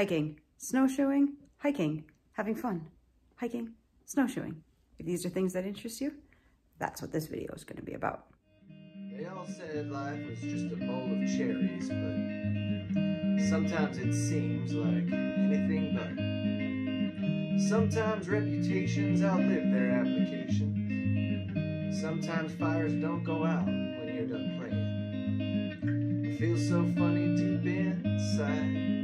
hiking, snowshoeing, hiking, having fun, hiking, snowshoeing. If these are things that interest you, that's what this video is going to be about. They all said life was just a bowl of cherries, but sometimes it seems like anything but. Sometimes reputations outlive their application. Sometimes fires don't go out when you're done playing. It feels so funny deep inside.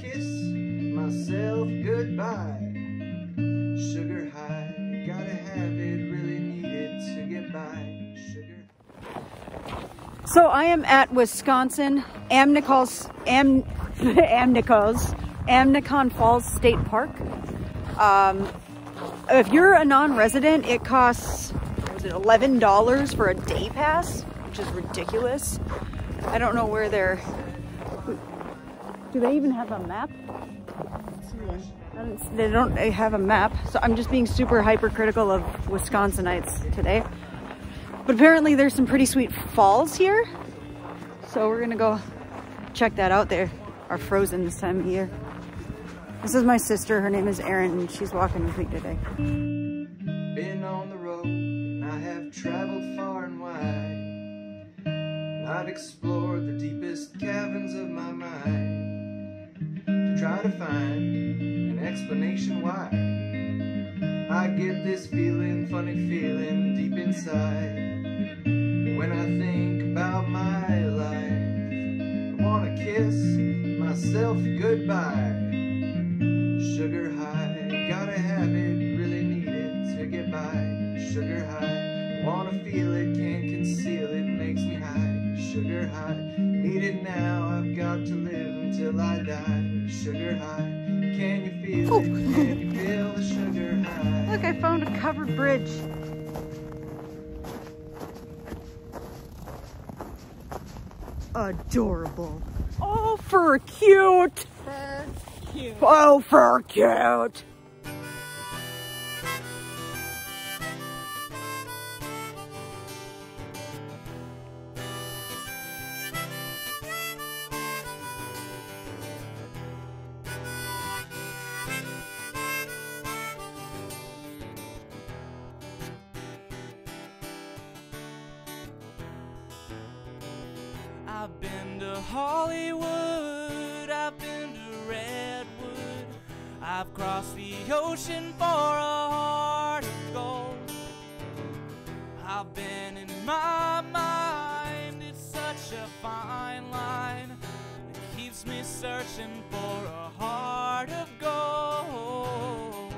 Kiss myself goodbye. Sugar high, gotta have it, really need it to get by. Sugar So I am at Wisconsin Amnicols, Am, Amnicos, Amnicon Falls State Park. Um, if you're a non-resident, it costs was it $11 for a day pass, which is ridiculous. I don't know where they're. Do they even have a map? They don't have a map, so I'm just being super hypercritical of Wisconsinites today. But apparently there's some pretty sweet falls here. So we're gonna go check that out. They are frozen this time of year. This is my sister. Her name is Erin, and she's walking with me today. Been on the road, and I have traveled far and wide. And I've explored the deepest caverns of my mind try to find an explanation why I get this feeling, funny feeling deep inside. When I think about my life, I wanna kiss myself goodbye. Sugar high, can you feel it? Can you feel the sugar high? Look, I found a covered bridge. Adorable. Oh, for cute. Cute. Oh, for cute. I've been to Hollywood, I've been to Redwood, I've crossed the ocean for a heart of gold. I've been in my mind, it's such a fine line that keeps me searching for a heart of gold.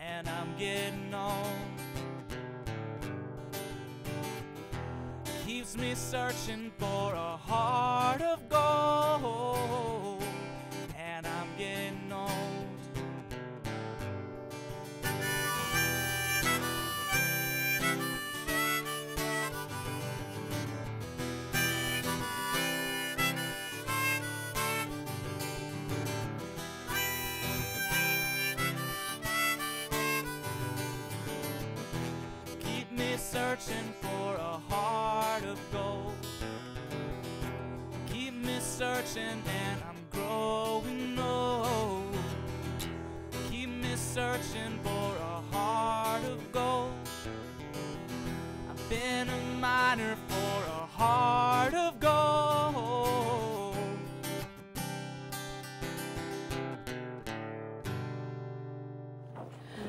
And I'm getting old. keeps me searching heart of gold. And I'm getting old. Keep me searching for a heart of gold. Searching and I'm growing old. Keep me searching for a heart of gold. I've been a miner for a heart of gold.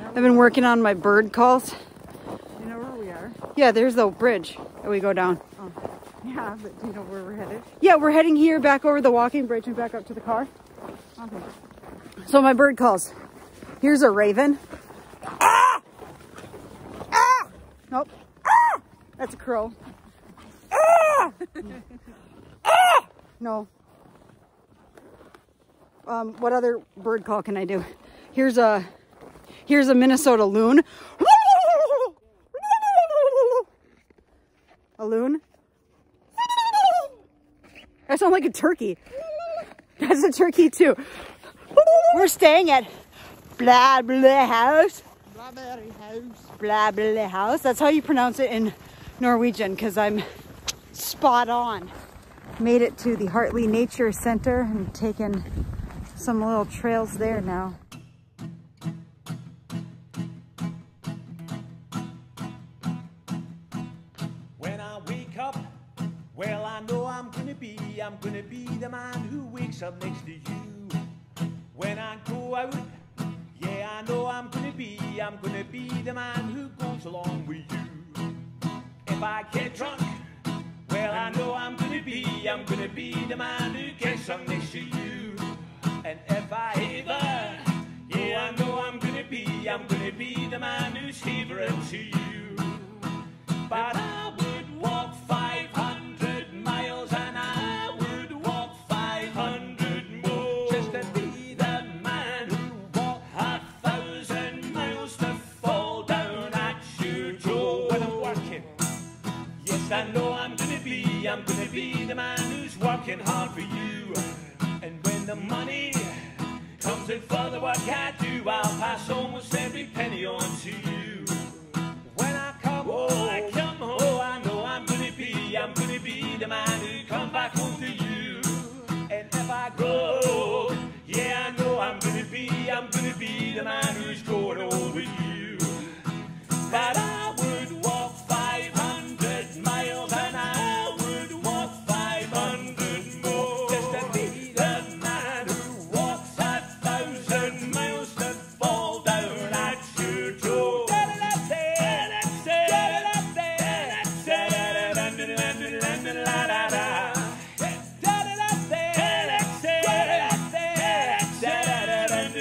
I've been working on my bird calls. You know where we are? Yeah, there's the bridge that we go down. Yeah, but do you know where we're headed? Yeah, we're heading here back over the walking bridge and back up to the car. Okay. So my bird calls. Here's a raven. Ah! Ah! Nope. Ah! That's a crow. Ah! ah! No. Um, what other bird call can I do? Here's a here's a Minnesota loon. A loon. I sound like a turkey. That's a turkey too. We're staying at blah house. Strawberry house. Blah house. That's how you pronounce it in Norwegian because I'm spot on. Made it to the Hartley Nature Center and taken some little trails there now. Gonna be the man who wakes up next to you. When I go out, yeah, I know I'm gonna be, I'm gonna be the man who goes along with you. If I get drunk, well, I know I'm gonna be, I'm gonna be the man who gets up next to you. And if I ever, yeah, I know I'm gonna be, I'm gonna be the man who's favoring to you. But I would walk 500 do, I'll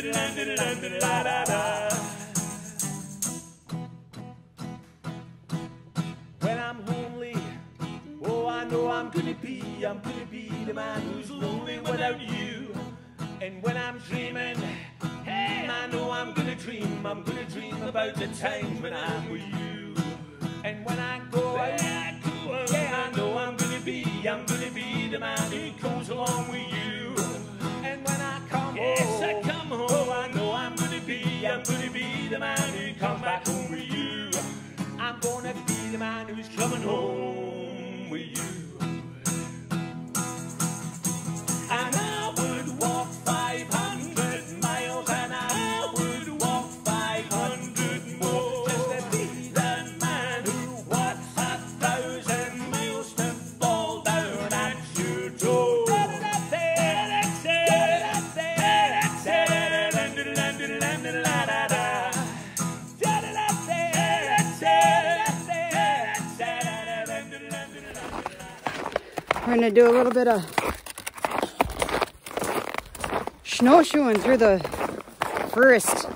When I'm lonely, oh, I know I'm gonna be, I'm gonna be the man who's lonely without you. And when I'm dreaming, hey, I know I'm gonna dream, I'm gonna dream about the times when I'm with you. And when I go out, yeah, I know I'm gonna be, I'm gonna be the man who goes along with you. Gonna be the man who's coming home We're gonna do a little bit of snowshoeing through the forest.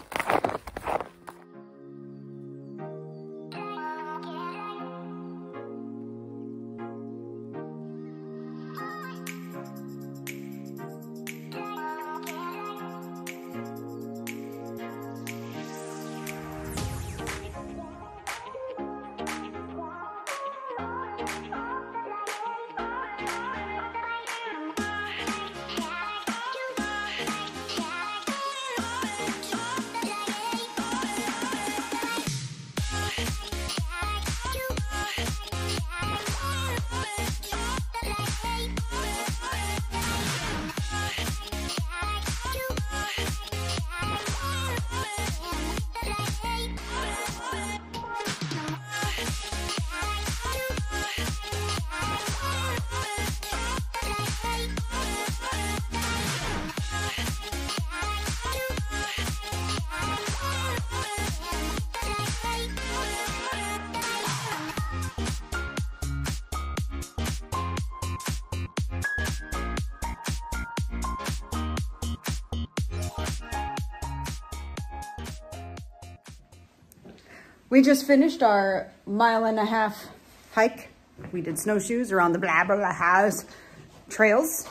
We just finished our mile and a half hike. We did snowshoes around the blah, blah, blah house trails.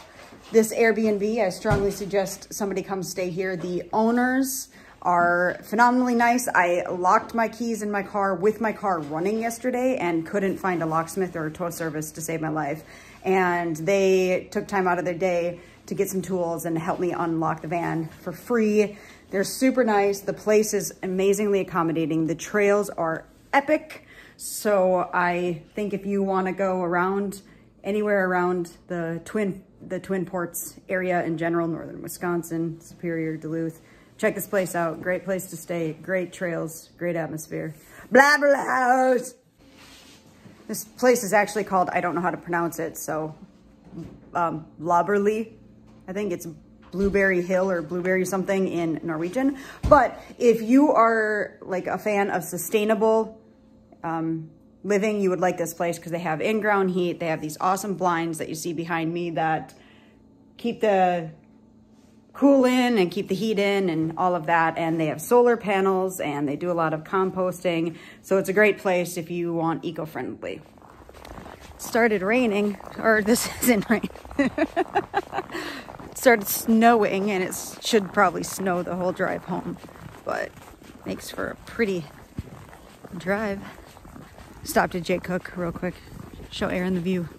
This Airbnb, I strongly suggest somebody come stay here. The owners are phenomenally nice. I locked my keys in my car with my car running yesterday and couldn't find a locksmith or a tow service to save my life. And they took time out of their day to get some tools and help me unlock the van for free. They're super nice. The place is amazingly accommodating. The trails are epic. So I think if you want to go around anywhere around the Twin the Twin Ports area in general, northern Wisconsin, Superior, Duluth. Check this place out. Great place to stay. Great trails. Great atmosphere. Blabber House. This place is actually called, I don't know how to pronounce it, so um, Laberly. I think it's Blueberry Hill or Blueberry something in Norwegian. But if you are like a fan of sustainable um, living, you would like this place because they have in-ground heat. They have these awesome blinds that you see behind me that keep the cool in and keep the heat in and all of that. And they have solar panels and they do a lot of composting. So it's a great place if you want eco-friendly. Started raining, or this isn't rain. started snowing and it should probably snow the whole drive home, but makes for a pretty drive. Stopped at Jay Cooke real quick, show Erin the view.